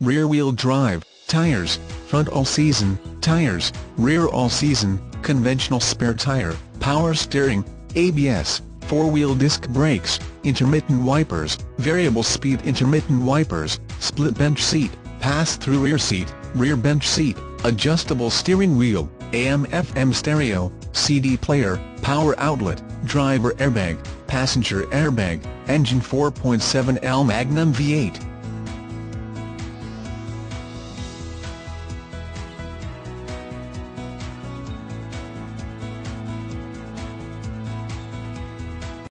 rear-wheel drive, tires, front all-season, tires, rear all-season, conventional spare tire, power steering, ABS, four-wheel disc brakes, intermittent wipers, variable speed intermittent wipers, split bench seat, pass-through rear seat, rear bench seat, adjustable steering wheel, AM-FM stereo, CD player, power outlet, driver airbag, passenger airbag, engine 4.7L Magnum V8,